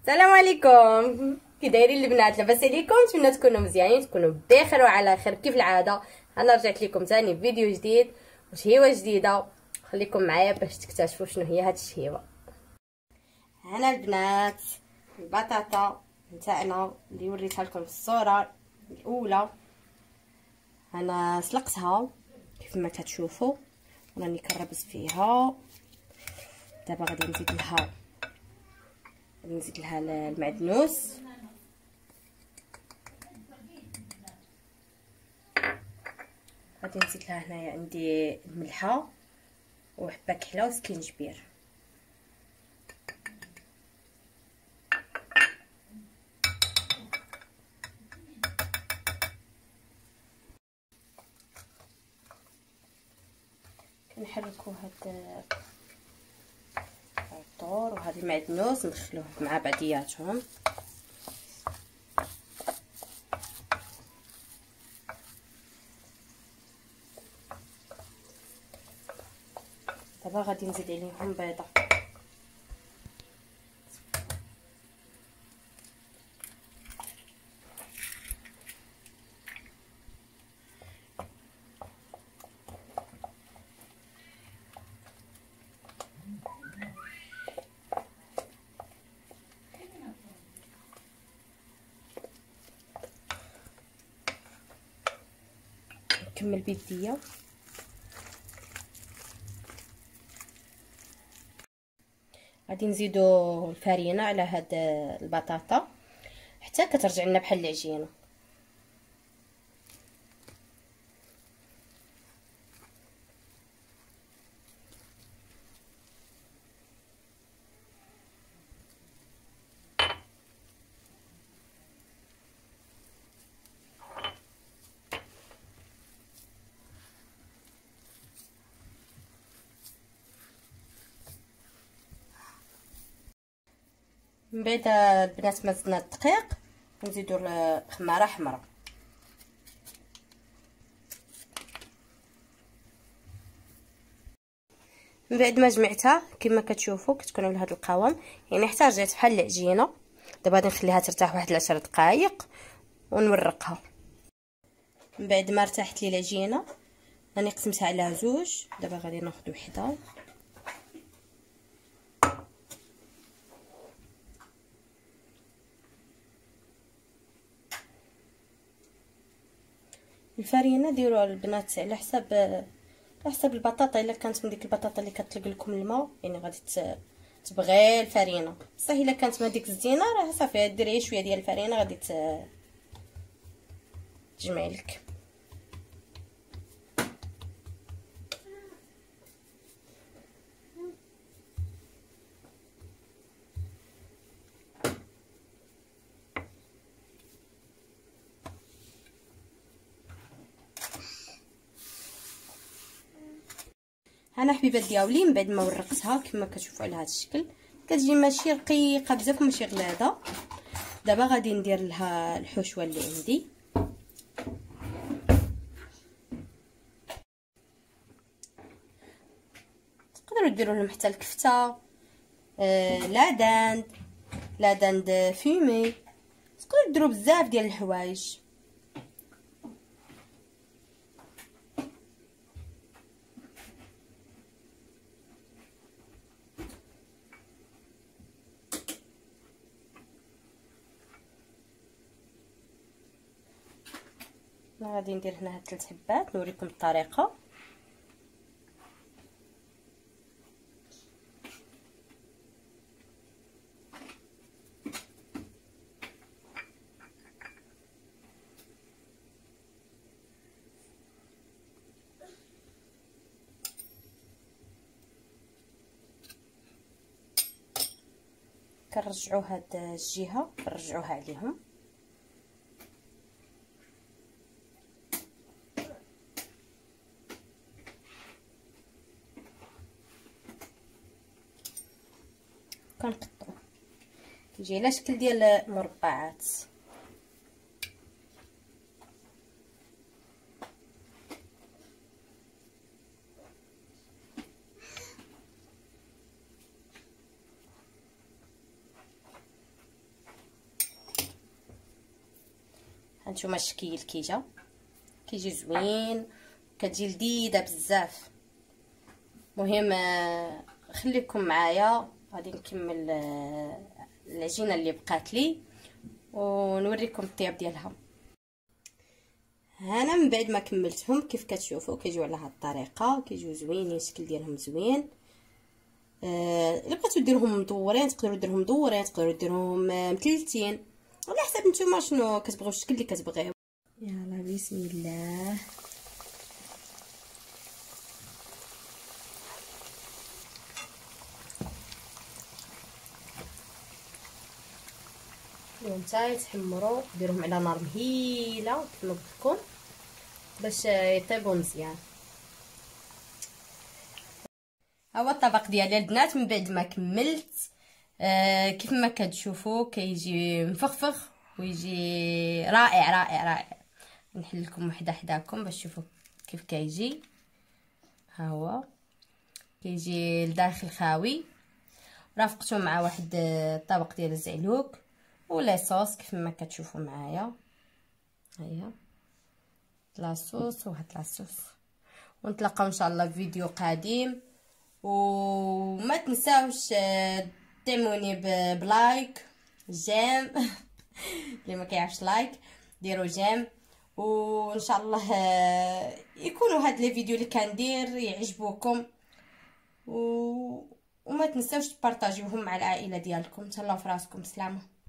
السلام عليكم. كي دايرين البنات لاباس عليكم نتمنى تكونوا مزيانين تكونوا بخير وعلى خير كيف العادة. أنا رجعت لكم ثاني فيديو جديد وشهيوه جديدة. خليكم معايا باش تكتشفوا شنو هي هاد الشهيوة. هنا البنات البطاطا نتاعنا اللي وريتها لكم في الصورة الأولى. أنا سلقتها كيف ما كتشوفوا راني كنربز فيها. دابا غادي نزيد لها. نزيد لها المعدنوس. غادي نزيد لها هنايا عندي الملحة وحبه كحله وسكينجبير. كنحركو هاد الطور وهاد المعدنوس ندخلوه مع بعضياتهم دابا غادي نزيد عليهم بيضة. نكمل بيديا غادي نزيدو الفرينة على هاد البطاطا حتى كترجع لنا بحال العجينة. من بعد البنات ما زدنا الدقيق نزيدو الخمارة حمراء من بعد ما جمعتها كما كتشوفوا كتكون بهذا القوام يعني حتى رجعت بحال العجينة. دابا غادي نخليها ترتاح واحد 10 دقائق ونورقها. من بعد ما ارتاحت لي العجينة راني قسمتها على زوج دابا غادي ناخذ وحده الفرينة ديروها البنات على حساب على حساب البطاطا إلا كانت من ديك البطاطا اللي كتطلق لكم الماء يعني غادي تبغي الفرينة. بصح إلا كانت من ديك الزينة راه صافي ديري شوية ديال الفرينة غادي تجمعي لك. أنا حبيبات ديالي من بعد ما ورقتها كما كتشوفوا على هذا الشكل كتجي ماشي رقيقة بزاف ماشي غلادة. دابا غادي ندير لها الحشوه اللي عندي. تقدروا ديروا لهم حتى الكفتة آه la dinde la dinde fumée تقدروا ديروا بزاف ديال الحوايج. غادي ندير هنا هاد ثلاث حبات نوريكم الطريقة. كنرجعوا هاد الجهة كنرجعوها عليهم. كنقطعو. كيجي على شكل ديال مربعات. هانتوما الشكل كيجا. كيجي زوين كتجي لذيذة بزاف. مهم آه، خليكم معايا. غادي نكمل العجينة اللي بقات لي ونوريكم الطياب ديالها. أنا من بعد ما كملتهم كيف كتشوفوا كيجيو على هاد الطريقة كيجيو زوينين الشكل ديالهم زوين. آه إلا بغيتو ديروهم مدورين تقدروا ديروهم مدورين تقدروا ديروهم مثلثين. على حسب نتوما شنو كتبغيو الشكل اللي كتبغيو. يلا بسم الله. اليوم تا يتحمروا ديروهم على نار مهيلة قلت لكم باش يطيبوا مزيان. ها هو الطبق ديالي البنات من بعد ما كملت آه كيف ما كتشوفوا كيجي مفخفخ ويجي رائع رائع رائع. نحل لكم وحده حداكم باش تشوفوا كيف كيجي. ها هو. كيجي لداخل خاوي. رافقته مع واحد الطبق ديال الزعلوك. و la sauce كيف ما كتشوفوا معايا. هيا. la sauce وهاد la sauce ونتلاقاو إن شاء الله في فيديو قادم. وما تنساوش دعموني ب like j'aime. اللي ما كيعرفش like ديروا j'aime. وإن شاء الله يكونوا هاد les vidéos اللي كندير يعجبوكم. و... وما تنساوش تبارطاجيوهم مع العائلة ديالكم. تهلاو فراسكم سلامة.